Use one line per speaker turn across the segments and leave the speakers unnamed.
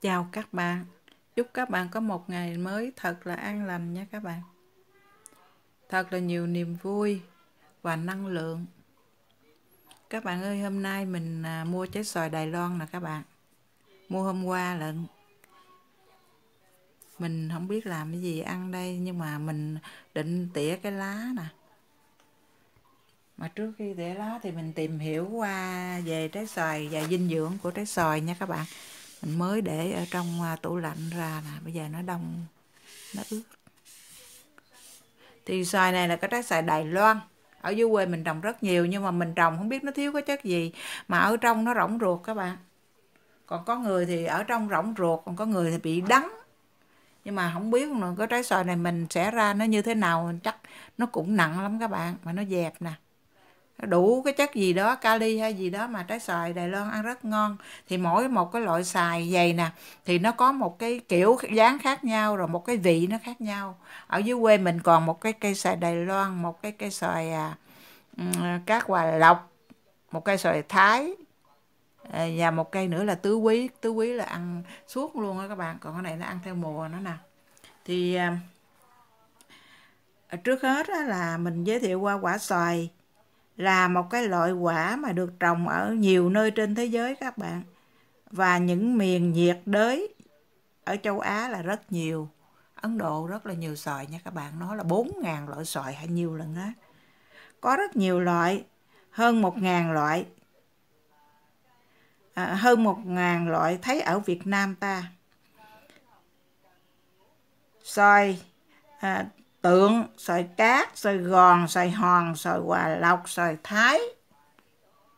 Chào các bạn, chúc các bạn có một ngày mới thật là an lành nha các bạn. Thật là nhiều niềm vui và năng lượng. Các bạn ơi, hôm nay mình à, mua trái xoài Đài Loan nè các bạn. Mua hôm qua lận. Mình không biết làm cái gì ăn đây nhưng mà mình định tỉa cái lá nè. Mà trước khi tỉa lá thì mình tìm hiểu qua về trái xoài và dinh dưỡng của trái xoài nha các bạn mới để ở trong à, tủ lạnh ra nè, bây giờ nó đông, nó ướt. Thì xoài này là cái trái xoài Đài Loan. Ở dưới quê mình trồng rất nhiều, nhưng mà mình trồng không biết nó thiếu cái chất gì, mà ở trong nó rỗng ruột các bạn. Còn có người thì ở trong rỗng ruột, còn có người thì bị đắng. Nhưng mà không biết nữa cái trái xoài này mình sẽ ra nó như thế nào, chắc nó cũng nặng lắm các bạn, mà nó dẹp nè đủ cái chất gì đó kali hay gì đó mà trái xoài Đài Loan ăn rất ngon. Thì mỗi một cái loại xoài dày nè thì nó có một cái kiểu dáng khác nhau rồi một cái vị nó khác nhau. Ở dưới quê mình còn một cái cây xoài Đài Loan một cái cây xoài à, à cát hòa lộc một cây xoài Thái à, và một cây nữa là tứ quý. Tứ quý là ăn suốt luôn á các bạn còn cái này nó ăn theo mùa nữa nè. Thì à, trước hết là mình giới thiệu qua quả xoài là một cái loại quả mà được trồng ở nhiều nơi trên thế giới các bạn. Và những miền nhiệt đới ở châu Á là rất nhiều. Ấn Độ rất là nhiều xoài nha các bạn. Nó là 4.000 loại xoài hay nhiều lần đó. Có rất nhiều loại, hơn 1.000 loại. À, hơn 1.000 loại thấy ở Việt Nam ta. Xoài à, tượng xoài cát xoài gòn xoài hòn xoài hòa lộc xoài thái.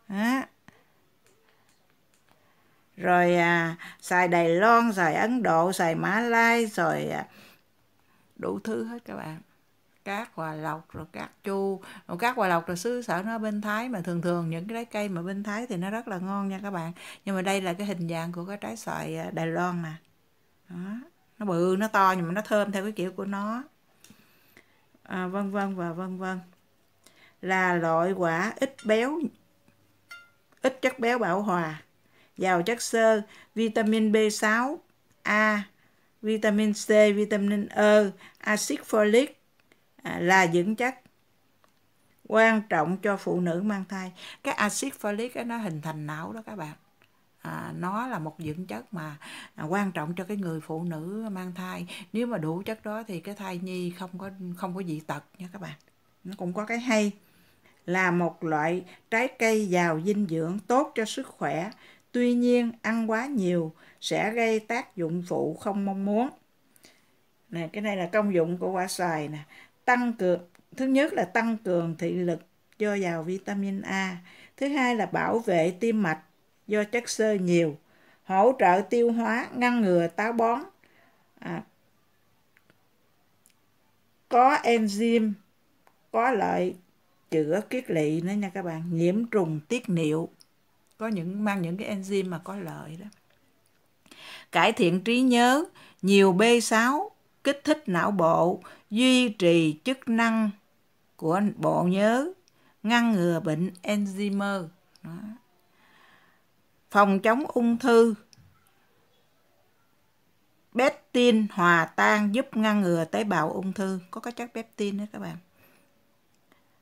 Đó. rồi à, xoài Đài Loan xoài Ấn Độ xoài Mã Lai rồi à, đủ thứ hết các bạn. Cát hòa lộc rồi cát chu. Rồi cát hòa lộc rồi xứ sở nó bên thái mà thường thường những cái trái cây mà bên thái thì nó rất là ngon nha các bạn. Nhưng mà đây là cái hình dạng của cái trái xoài à, Đài Loan nè. Đó. nó bự nó to nhưng mà nó thơm theo cái kiểu của nó à, vân vân và vân vân là loại quả ít béo ít chất béo bão hòa. Giàu chất xơ vitamin B6 A vitamin C vitamin E axit folic à, là dưỡng chất quan trọng cho phụ nữ mang thai. Cái axit folic nó hình thành não đó các bạn à, nó là một dưỡng chất mà à, quan trọng cho cái người phụ nữ mang thai. Nếu mà đủ chất đó thì cái thai nhi không có không có dị tật nha các bạn. Nó cũng có cái hay. Là một loại trái cây giàu dinh dưỡng tốt cho sức khỏe. Tuy nhiên ăn quá nhiều sẽ gây tác dụng phụ không mong muốn. Nè cái này là công dụng của quả xoài nè. Tăng cường thứ nhất là tăng cường thị lực do giàu vitamin A. Thứ hai là bảo vệ tim mạch do chất xơ nhiều, hỗ trợ tiêu hóa, ngăn ngừa táo bón. À, có enzyme, có lợi chữa kiết lỵ nữa nha các bạn, nhiễm trùng tiết niệu. Có những mang những cái enzyme mà có lợi đó. Cải thiện trí nhớ, nhiều B6 kích thích não bộ, duy trì chức năng của bộ nhớ, ngăn ngừa bệnh Alzheimer. Đó phòng chống ung thư. Pectin hòa tan giúp ngăn ngừa tế bào ung thư. Có cái chất pectin đó các bạn.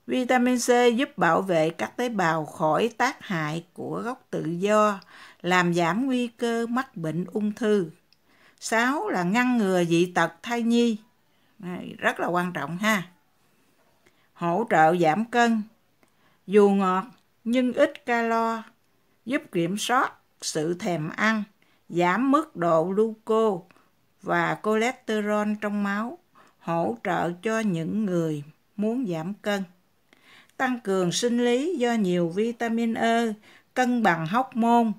Vitamin C giúp bảo vệ các tế bào khỏi tác hại của gốc tự do, làm giảm nguy cơ mắc bệnh ung thư. 6 là ngăn ngừa dị tật thai nhi. Rất là quan trọng ha. Hỗ trợ giảm cân. Dù ngọt nhưng ít calo giúp kiểm soát sự thèm ăn, giảm mức độ gluco và cholesterol trong máu, hỗ trợ cho những người muốn giảm cân. Tăng cường sinh lý do nhiều vitamin E, cân bằng hóc môn,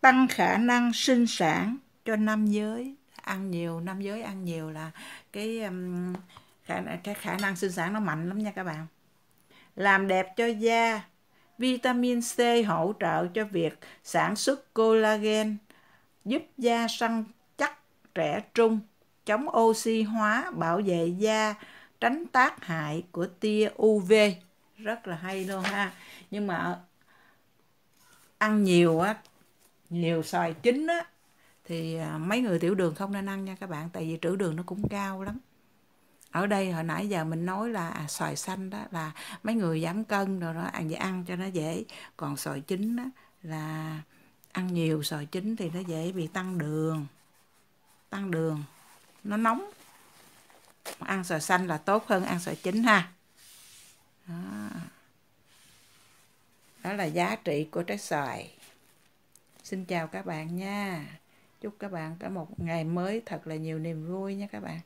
tăng khả năng sinh sản cho nam giới. Ăn nhiều, nam giới ăn nhiều là cái um, khả, cái khả năng sinh sản nó mạnh lắm nha các bạn. Làm đẹp cho da, Vitamin C hỗ trợ cho việc sản xuất collagen, giúp da săn chắc trẻ trung, chống oxy hóa, bảo vệ da, tránh tác hại của tia UV. Rất là hay luôn ha. Nhưng mà ăn nhiều á nhiều xoài chín á thì à, mấy người tiểu đường không nên ăn nha các bạn tại vì trữ đường nó cũng cao lắm ở đây hồi nãy giờ mình nói là à, xoài xanh đó là mấy người giảm cân rồi đó à, ăn dễ ăn cho nó dễ. Còn xoài chín đó là ăn nhiều xoài chín thì nó dễ bị tăng đường tăng đường nó nóng. Ăn xoài xanh là tốt hơn ăn xoài chín ha. Đó. đó là giá trị của trái xoài. Xin chào các bạn nha. Chúc các bạn có một ngày mới thật là nhiều niềm vui nha các bạn.